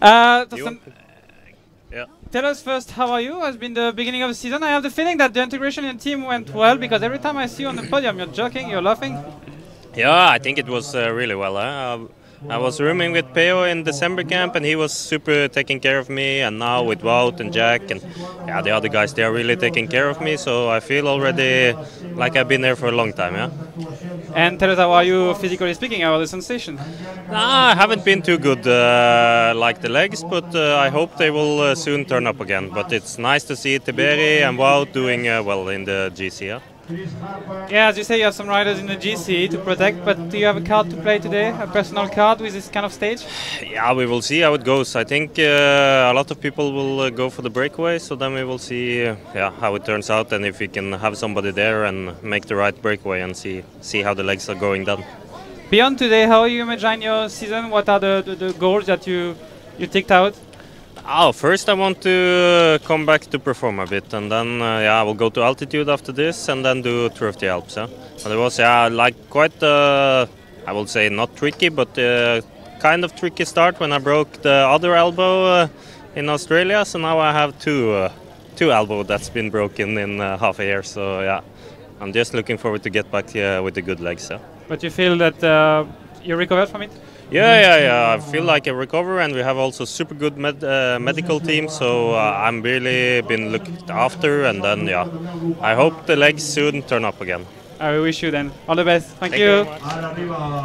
Uh, Yeah. tell us first, how are you? Has been the beginning of the season. I have the feeling that the integration in the team went well because every time I see you on the podium, you're joking, you're laughing. Yeah, I think it was uh, really well. Huh? I was rooming with Pello in December camp, and he was super taking care of me. And now with Wout and Jack and yeah, the other guys, they are really taking care of me. So I feel already like I've been there for a long time. Yeah. And us, how are you physically speaking? How are the sensations? Nah, I haven't been too good uh, like the legs, but uh, I hope they will uh, soon turn up again. But it's nice to see Tiberi and Wout doing uh, well in the GC. Yeah? Yeah, as you say, you have some riders in the GC to protect, but do you have a card to play today? A personal card with this kind of stage? Yeah, we will see how it goes. I think uh, a lot of people will uh, go for the breakaway, so then we will see uh, yeah, how it turns out and if we can have somebody there and make the right breakaway and see see how the legs are going then. Beyond today, how you imagine your season? What are the, the, the goals that you, you ticked out? Oh, first I want to uh, come back to perform a bit, and then uh, yeah, I will go to altitude after this, and then do Tour of the Alps. Yeah, but it was yeah like quite uh, I will say not tricky, but uh, kind of tricky start when I broke the other elbow uh, in Australia. So now I have two uh, two elbow that's been broken in half a year. So yeah, I'm just looking forward to get back uh, with the good legs. Yeah. But you feel that you recovered from it? Yeah, yeah, yeah. I feel like I recover, and we have also super good med- uh, medical team. So uh, I'm really been looked after, and then yeah, I hope the legs soon turn up again. I wish you then all the best. Thank, Thank you. you very much.